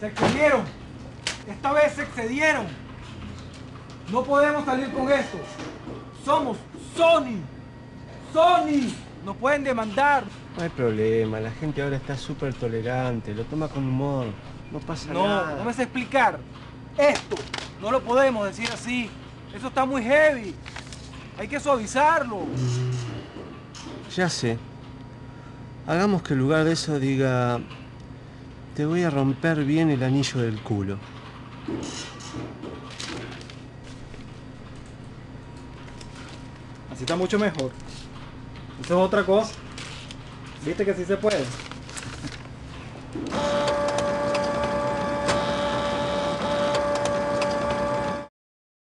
Se excedieron. Esta vez se excedieron. No podemos salir con esto. Somos Sony. Sony. Nos pueden demandar. No hay problema, la gente ahora está súper tolerante, lo toma con humor. No pasa No, nada. no me sé explicar. Esto no lo podemos decir así. Eso está muy heavy. Hay que suavizarlo. Ya sé. Hagamos que en lugar de eso diga... Te voy a romper bien el anillo del culo. Así está mucho mejor. Eso es otra cosa. ¿Viste que sí se puede?